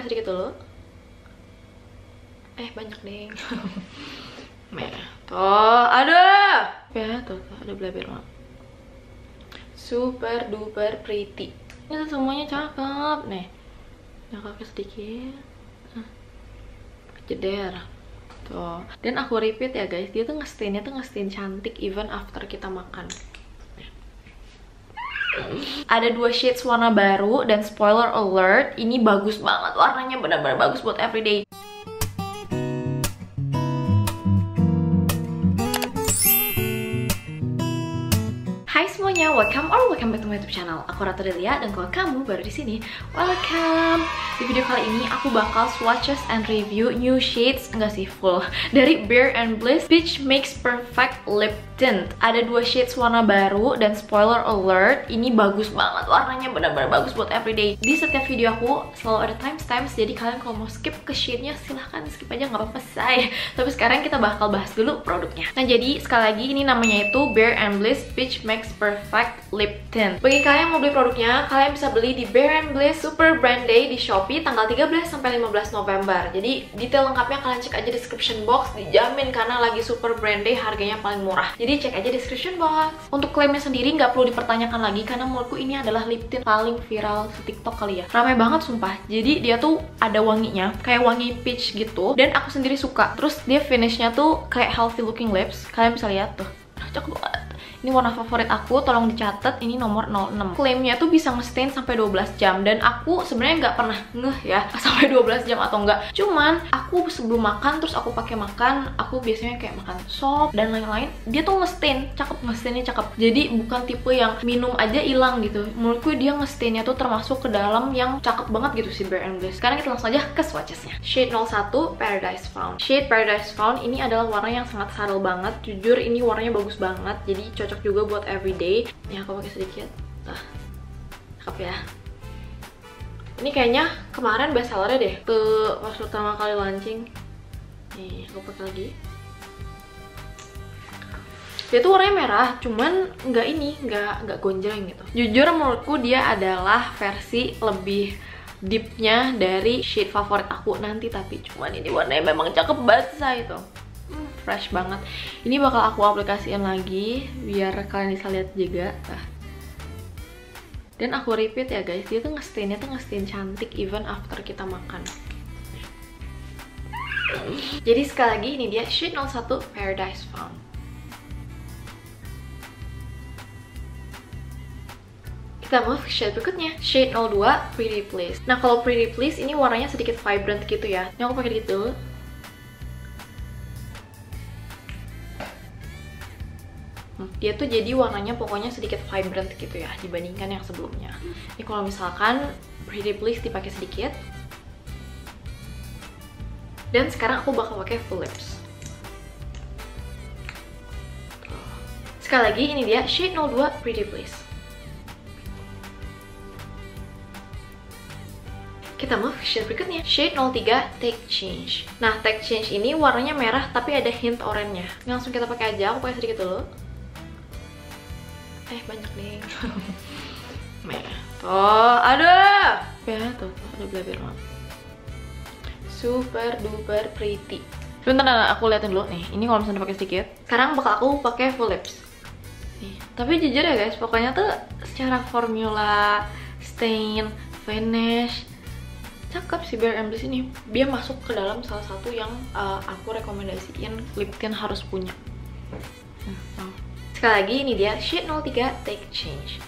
pakai sedikit dulu eh banyak deh merah tuh ada ya tuh, tuh ada banget super duper pretty. Ini tuh semuanya cakep. Nih cakepnya sedikit. Nah, jeder. Tuh dan aku repeat ya guys dia tuh ngestainnya tuh ngestain cantik even after kita makan ada dua shades warna baru dan spoiler alert ini bagus banget warnanya benar-benar bagus buat everyday semuanya, welcome or welcome back to my YouTube channel. Aku Ratu Delia dan kalau kamu baru di sini, welcome. Di video kali ini aku bakal swatches and review new shades enggak sih full dari Bare and Bliss Peach Makes Perfect Lip Tint. Ada dua shades warna baru dan spoiler alert, ini bagus banget warnanya benar-benar bagus buat everyday. Di setiap video aku selalu ada timestamps, jadi kalian kalau mau skip ke shade-nya silahkan skip aja nggak apa-apa say. Tapi sekarang kita bakal bahas dulu produknya. Nah jadi sekali lagi ini namanya itu Bare and Bliss Peach Makes Perfect Lip Tint. Bagi kalian yang mau beli produknya, kalian bisa beli di Bare and Bliss Super Brand Day di Shopee tanggal 13 sampai 15 November. Jadi detail lengkapnya kalian cek aja description box, dijamin karena lagi Super Brand Day harganya paling murah. Jadi cek aja description box. Untuk klaimnya sendiri nggak perlu dipertanyakan lagi karena menurutku ini adalah lip tint paling viral di TikTok kali ya. Ramai banget sumpah. Jadi dia tuh ada wanginya, kayak wangi peach gitu. Dan aku sendiri suka. Terus dia finishnya tuh kayak healthy looking lips. Kalian bisa lihat tuh. Cakep banget. Ini warna favorit aku, tolong dicatat ini nomor 06. Klaimnya tuh bisa ngestain sampai 12 jam dan aku sebenarnya nggak pernah ngeh ya sampai 12 jam atau enggak. Cuman aku sebelum makan terus aku pakai makan, aku biasanya kayak makan sop dan lain-lain, dia tuh ngestain, cakep ngestainnya cakep. Jadi bukan tipe yang minum aja hilang gitu. Menurutku dia ngestainnya tuh termasuk ke dalam yang cakep banget gitu si Bare and. Sekarang kita langsung aja ke swatchesnya. Shade 01 Paradise Found. Shade Paradise Found ini adalah warna yang sangat subtle banget. Jujur ini warnanya bagus banget. Jadi cocok cocok juga buat everyday ini aku pakai sedikit. Nah cakep ya. Ini kayaknya kemarin best sellernya deh. Ke pas pertama kali launching. Nih aku pakai lagi. Dia tuh warnanya merah cuman nggak ini nggak nggak gonjreng gitu. Jujur menurutku dia adalah versi lebih deepnya dari shade favorit aku nanti tapi cuman ini warnanya memang cakep banget saya itu fresh banget. Ini bakal aku aplikasiin lagi biar kalian bisa lihat juga. Nah. dan aku repeat ya guys dia tuh ngestainnya tuh ngestain cantik even after kita makan. Jadi sekali lagi ini dia shade 01 Paradise Found kita move ke shade berikutnya shade 02 Pretty Please. Nah kalau Pretty Please ini warnanya sedikit vibrant gitu ya. Ini aku pakai gitu dia tuh jadi warnanya pokoknya sedikit vibrant gitu ya dibandingkan yang sebelumnya. Ini kalau misalkan Pretty Please dipakai sedikit. Dan sekarang aku bakal pakai full lips sekali lagi ini dia shade 02 Pretty Please. Kita move ke shade berikutnya. Shade 03 Take Change. Nah Take Change ini warnanya merah tapi ada hint oranye langsung kita pakai aja aku pakai sedikit dulu eh banyak nih merah tuh ada ya tuh, tuh ada belaber banget super duper pretty Bentar, aku liatin dulu nih. Ini kalau misalnya pakai sedikit. Sekarang bakal aku pakai full lips. Nih. Tapi jujur ya guys, pokoknya tuh secara formula, stain, finish, cakep si Bare Bliss ini. Dia masuk ke dalam salah satu yang uh, aku rekomendasiin lip tint harus punya. Hmm, Sekali lagi ini dia shade 03 Take Change.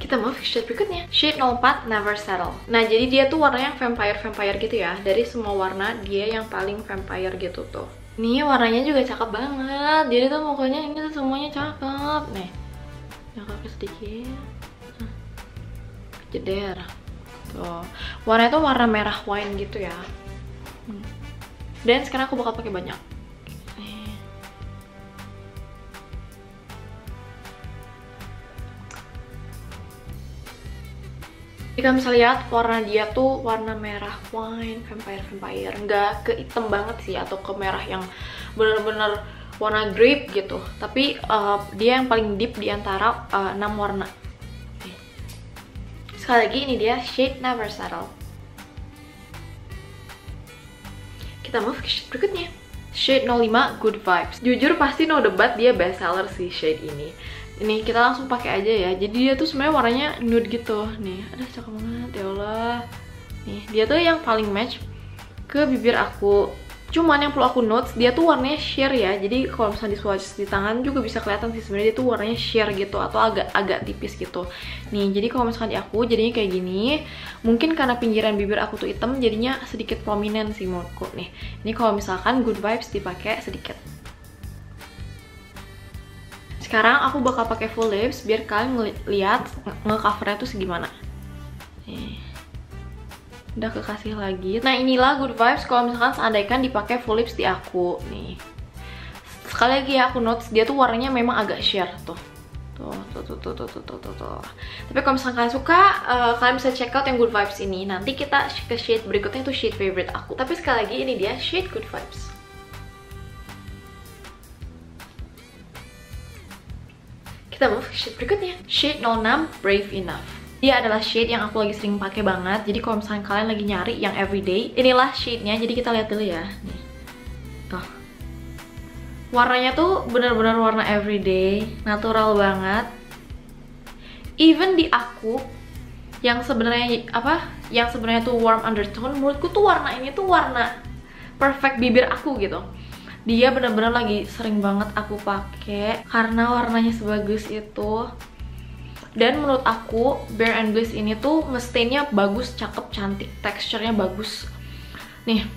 Kita move ke shade berikutnya. Shade 04 Never Settle. Nah, jadi dia tuh warnanya vampire-vampire gitu ya. Dari semua warna, dia yang paling vampire gitu tuh. Nih, warnanya juga cakep banget. Jadi tuh pokoknya ini tuh semuanya cakep. Nih, cakep sedikit. Jeder. Tuh. Warnanya tuh warna merah wine gitu ya. Hmm. Dan sekarang aku bakal pakai banyak. Jika bisa lihat warna dia tuh warna merah wine vampire vampire. Nggak ke hitam banget sih atau ke merah yang bener-bener warna grape gitu. Tapi uh, dia yang paling deep di antara uh, 6 warna. Sekali lagi ini dia shade Never Settle kita move ke shade berikutnya. Shade 05 Good Vibes. Jujur pasti no debat dia best seller sih shade ini. Ini kita langsung pakai aja ya. Jadi dia tuh sebenarnya warnanya nude gitu. Nih ada cakep banget ya Allah. Nih dia tuh yang paling match ke bibir aku cuman yang perlu aku notes dia tuh warnanya sheer ya. Jadi kalau misalnya di swatch di tangan juga bisa kelihatan sih sebenarnya dia tuh warnanya sheer gitu atau agak agak tipis gitu. Nih jadi kalau misalnya di aku jadinya kayak gini. Mungkin karena pinggiran bibir aku tuh hitam jadinya sedikit prominent sih menurutku. Nih ini kalau misalkan good vibes dipakai sedikit. Sekarang aku bakal pakai full lips biar kalian lihat ngecovernya tuh segimana. Nih udah kekasih lagi. Nah inilah good vibes kalau misalkan seandainya dipakai full lips di aku nih. Sekali lagi ya aku notes dia tuh warnanya memang agak sheer tuh. Tuh tuh tuh tuh tuh tuh tuh, tuh, tuh. tapi kalau misalkan kalian suka uh, kalian bisa check out yang good vibes ini. Nanti kita ke shade berikutnya itu shade favorite aku. Tapi sekali lagi ini dia shade good vibes. Kita move ke shade berikutnya. Shade 06 brave enough dia adalah shade yang aku lagi sering pakai banget. Jadi kalau misalnya kalian lagi nyari yang everyday, inilah shade-nya. Jadi kita lihat dulu ya. Nih. Tuh. Warnanya tuh bener-bener warna everyday, natural banget. Even di aku yang sebenarnya apa? Yang sebenarnya tuh warm undertone, menurutku tuh warna ini tuh warna perfect bibir aku gitu dia bener-bener lagi sering banget aku pakai karena warnanya sebagus itu dan menurut aku Bare and Bliss ini tuh mestainnya bagus, cakep, cantik, teksturnya bagus. Nih,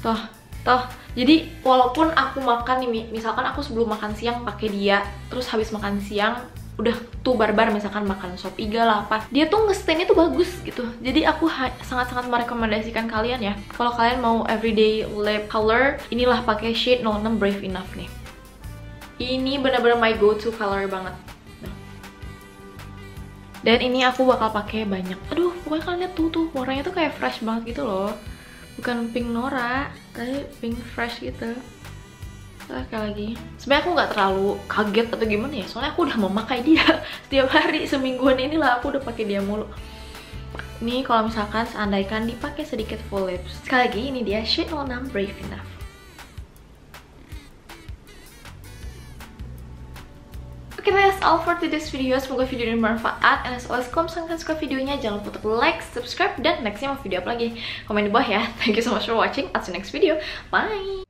toh, toh. Jadi walaupun aku makan nih, misalkan aku sebelum makan siang pakai dia, terus habis makan siang udah tuh barbar misalkan makan sop iga lah apa dia tuh ngestainnya tuh bagus gitu jadi aku sangat-sangat merekomendasikan kalian ya kalau kalian mau everyday lip color inilah pakai shade 06 Brave Enough nih ini bener-bener my go to color banget dan ini aku bakal pakai banyak. Aduh pokoknya kalian lihat tuh tuh warnanya tuh kayak fresh banget gitu loh. Bukan pink Nora tapi pink fresh gitu. Kayak lagi. Sebenarnya aku nggak terlalu kaget atau gimana ya soalnya aku udah memakai dia setiap hari semingguan inilah aku udah pakai dia mulu. Ini kalau misalkan seandainya dipakai sedikit full lips. Sekali lagi ini dia shade 06 Brave Enough okay, that's all for today's video. Semoga video ini bermanfaat. And as always, kalau misalkan suka videonya, jangan lupa untuk like, subscribe, dan nextnya mau video apa lagi. Komen di bawah ya. Thank you so much for watching. I'll see you next video. Bye!